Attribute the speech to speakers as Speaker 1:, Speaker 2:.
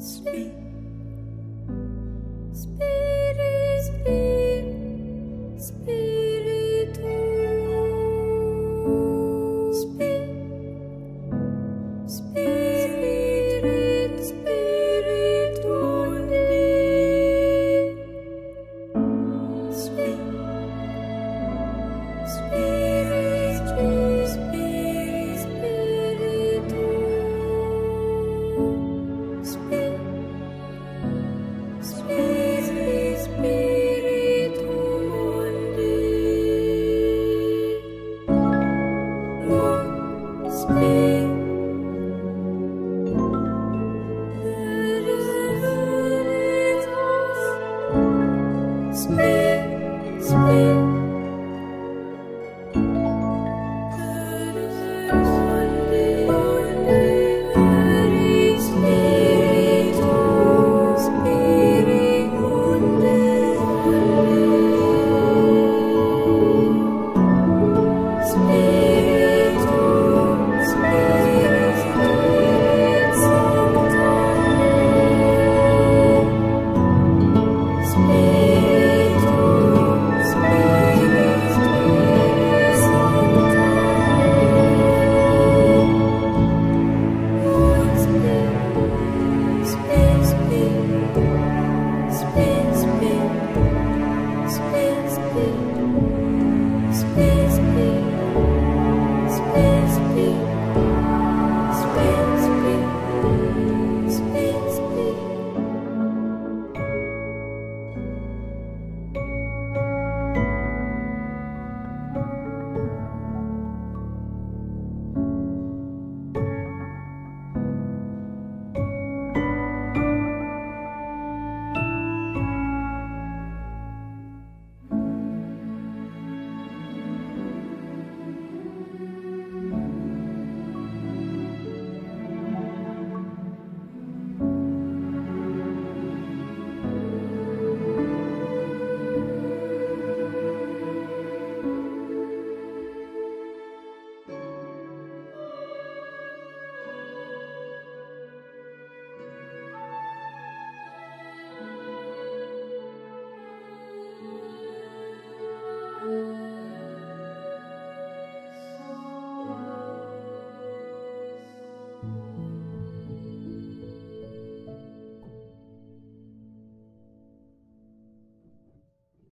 Speaker 1: Speak. speak. Speak. space. You.